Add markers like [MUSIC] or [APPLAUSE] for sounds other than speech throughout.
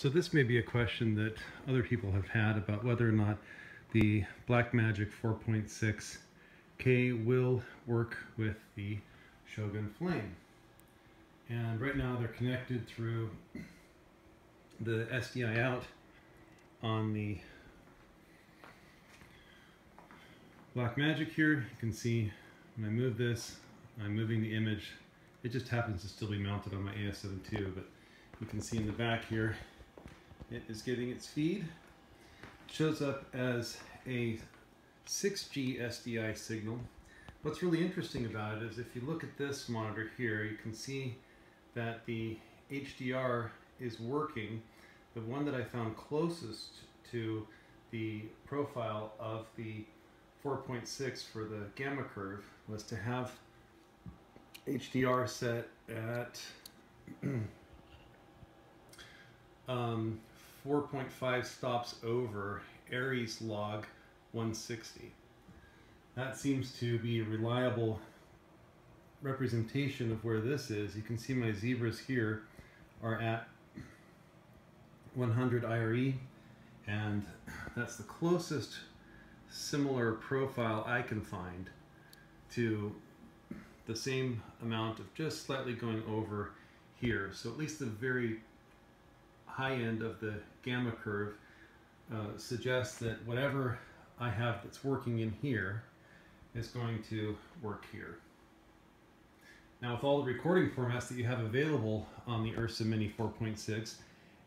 So this may be a question that other people have had about whether or not the Blackmagic 4.6K will work with the Shogun Flame. And right now they're connected through the SDI out on the Blackmagic here. You can see when I move this, I'm moving the image. It just happens to still be mounted on my A7S II, but you can see in the back here, it is getting its feed. It shows up as a 6G SDI signal. What's really interesting about it is if you look at this monitor here, you can see that the HDR is working. The one that I found closest to the profile of the 4.6 for the gamma curve was to have HDR set at [CLEARS THROAT] um, 4.5 stops over Aries log 160. That seems to be a reliable representation of where this is. You can see my zebras here are at 100 IRE and that's the closest similar profile I can find to the same amount of just slightly going over here. So at least the very high end of the gamma curve uh, suggests that whatever I have that's working in here is going to work here. Now with all the recording formats that you have available on the Ursa Mini 4.6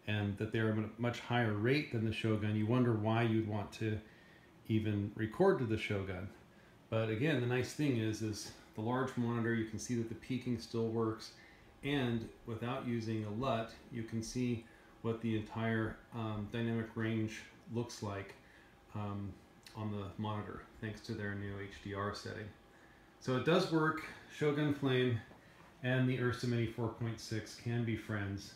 and that they're at a much higher rate than the Shogun, you wonder why you'd want to even record to the Shogun. But again, the nice thing is, is the large monitor, you can see that the peaking still works and without using a LUT, you can see what the entire um, dynamic range looks like um, on the monitor thanks to their new HDR setting. So it does work, Shogun Flame and the Ursa Mini 4.6 can be friends.